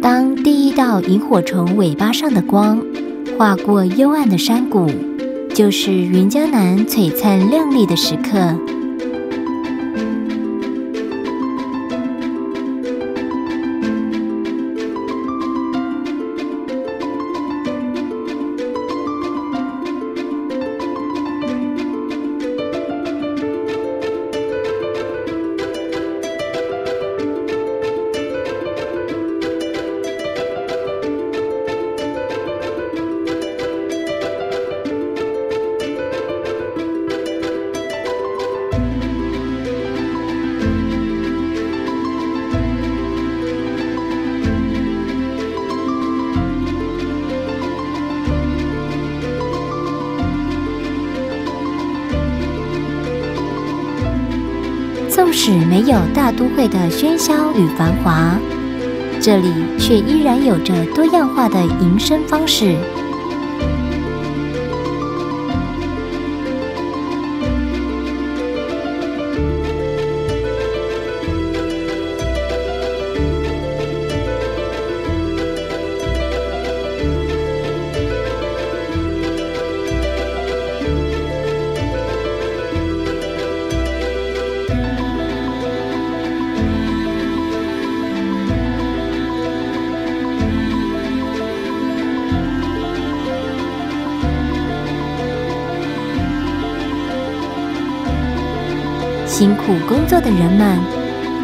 当第一道萤火虫尾巴上的光划过幽暗的山谷，就是云江南璀璨亮丽的时刻。纵使没有大都会的喧嚣与繁华，这里却依然有着多样化的营生方式。辛苦工作的人们，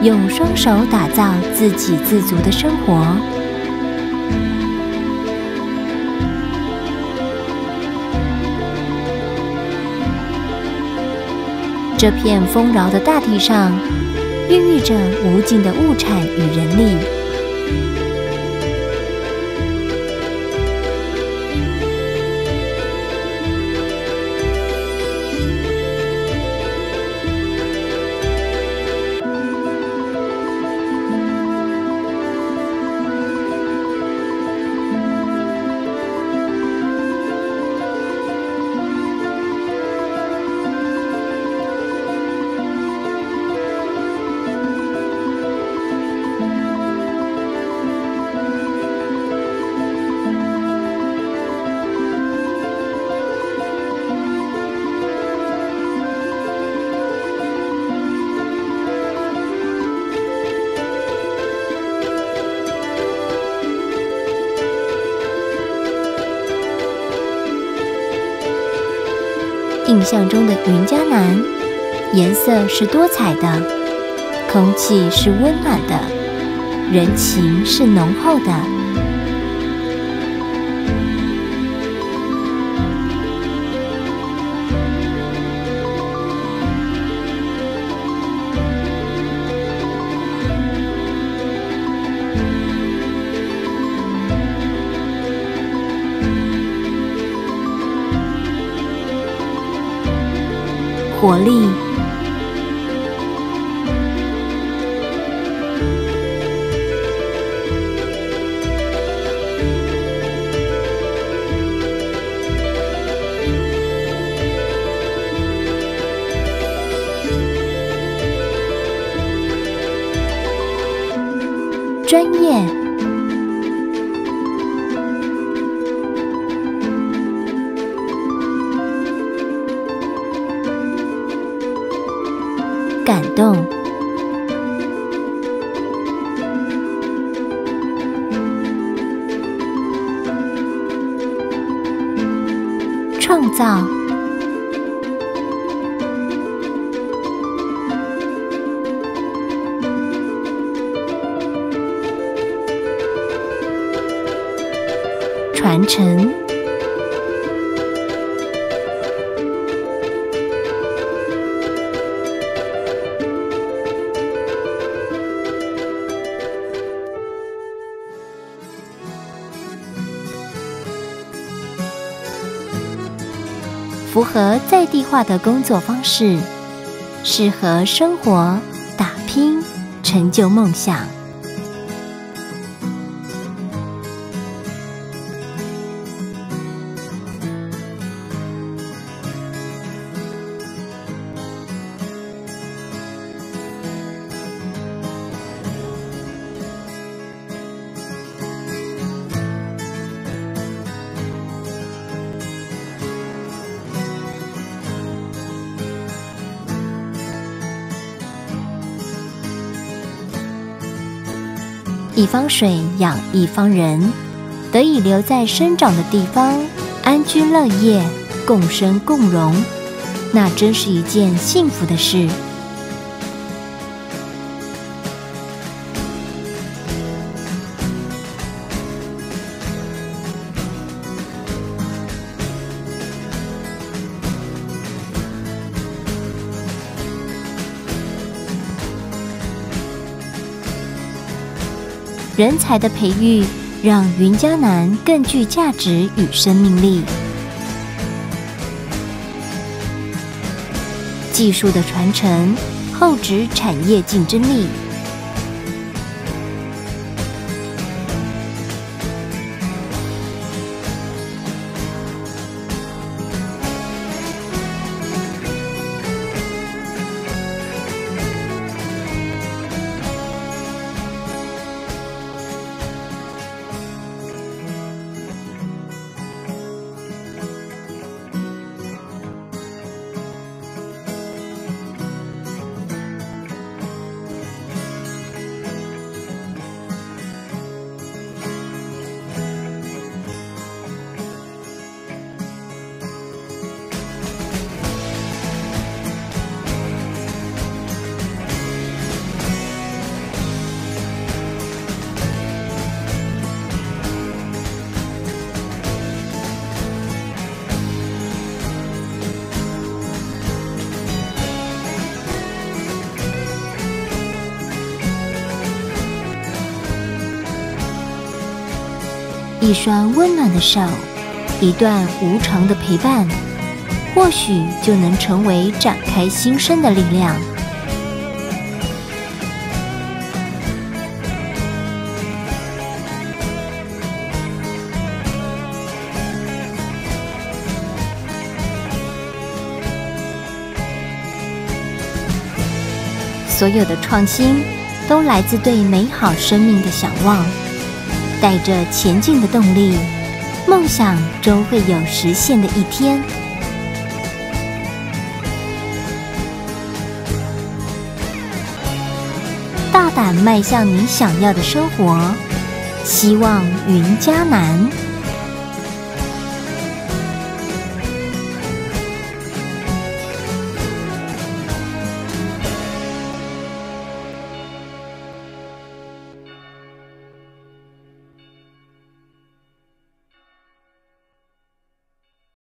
用双手打造自给自足的生活。这片丰饶的大地上，孕育着无尽的物产与人力。印象中的云嘉南，颜色是多彩的，空气是温暖的，人情是浓厚的。活力，专业。动，创造，传承。符合在地化的工作方式，适合生活打拼，成就梦想。一方水养一方人，得以留在生长的地方，安居乐业，共生共荣，那真是一件幸福的事。人才的培育，让云江南更具价值与生命力；技术的传承，厚植产业竞争力。一双温暖的手，一段无常的陪伴，或许就能成为展开新生的力量。所有的创新，都来自对美好生命的向往。带着前进的动力，梦想终会有实现的一天。大胆迈向你想要的生活，希望云嘉南。